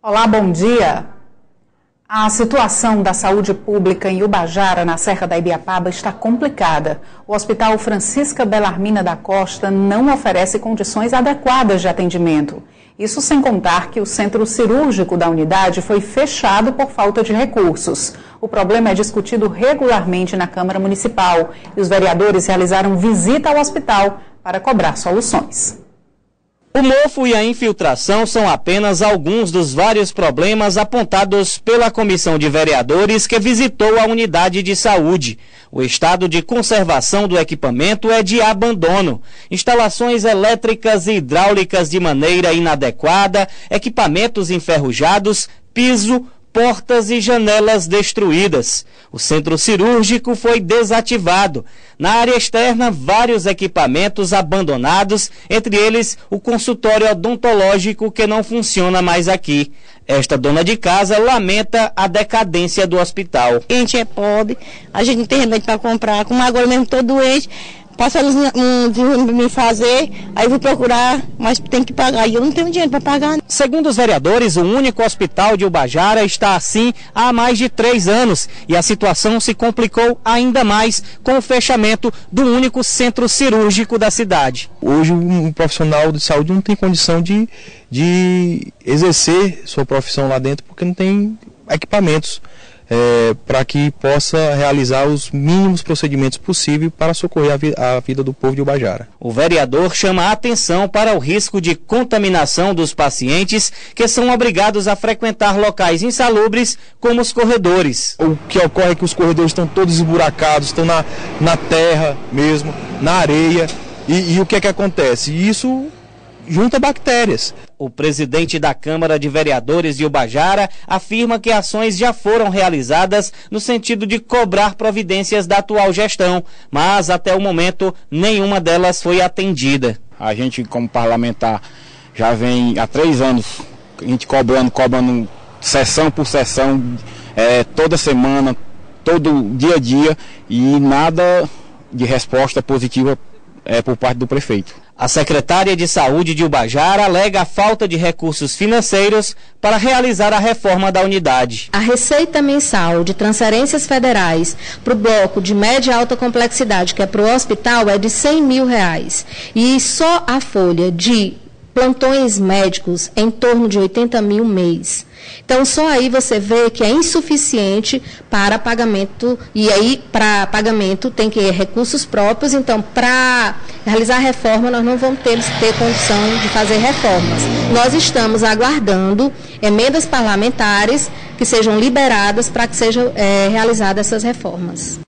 Olá, bom dia. A situação da saúde pública em Ubajara, na Serra da Ibiapaba, está complicada. O Hospital Francisca Belarmina da Costa não oferece condições adequadas de atendimento. Isso sem contar que o centro cirúrgico da unidade foi fechado por falta de recursos. O problema é discutido regularmente na Câmara Municipal e os vereadores realizaram visita ao hospital para cobrar soluções. O mofo e a infiltração são apenas alguns dos vários problemas apontados pela comissão de vereadores que visitou a unidade de saúde. O estado de conservação do equipamento é de abandono. Instalações elétricas e hidráulicas de maneira inadequada, equipamentos enferrujados, piso, portas e janelas destruídas. O centro cirúrgico foi desativado. Na área externa, vários equipamentos abandonados, entre eles o consultório odontológico que não funciona mais aqui. Esta dona de casa lamenta a decadência do hospital. A gente é pobre, a gente não tem remédio para comprar, como agora mesmo estou doente, passa um para me fazer, aí vou procurar, mas tem que pagar. E eu não tenho dinheiro para pagar. Segundo os vereadores, o único hospital de Ubajara está assim há mais de três anos e a situação se complicou ainda mais com o fechamento do único centro cirúrgico da cidade. Hoje, um profissional de saúde não tem condição de, de exercer sua profissão lá dentro porque não tem equipamentos é, para que possa realizar os mínimos procedimentos possíveis para socorrer a, vi a, vida do povo de Ubajara. O vereador chama a atenção para o risco de contaminação dos pacientes que são obrigados a frequentar locais insalubres, como os corredores. O que ocorre é que os corredores estão todos esburacados, estão na, na terra mesmo, na areia. E, e o que é que acontece? Isso junta bactérias. O presidente da Câmara de Vereadores de Ubajara afirma que ações já foram realizadas no sentido de cobrar providências da atual gestão, mas até o momento nenhuma delas foi atendida. A gente, como parlamentar, já vem há três anos a gente cobrando, cobrando sessão por sessão, é, toda semana, todo dia a dia, e nada de resposta positiva é, por parte do prefeito. A secretária de Saúde de Ubajara alega a falta de recursos financeiros para realizar a reforma da unidade. A receita mensal de transferências federais para o bloco de média e alta complexidade, que é para o hospital, é de 100 mil reais. E só a folha de plantões médicos em torno de 80 mil mês. Então, só aí você vê que é insuficiente para pagamento, e aí, para pagamento, tem que ir recursos próprios. Então, para realizar reforma, nós não vamos ter, ter condição de fazer reformas. Nós estamos aguardando emendas parlamentares que sejam liberadas para que sejam é, realizadas essas reformas.